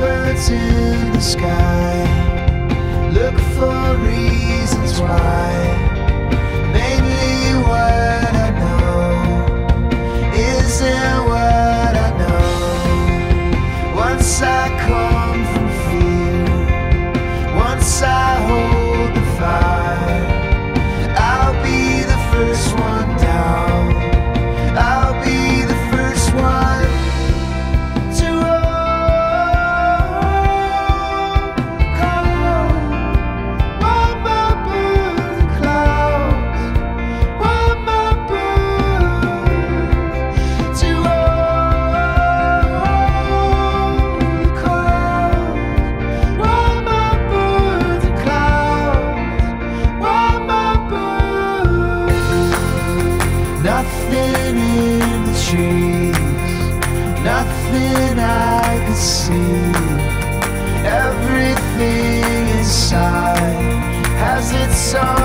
birds in the sky. Nothing in the trees, nothing I could see. Everything inside has its own.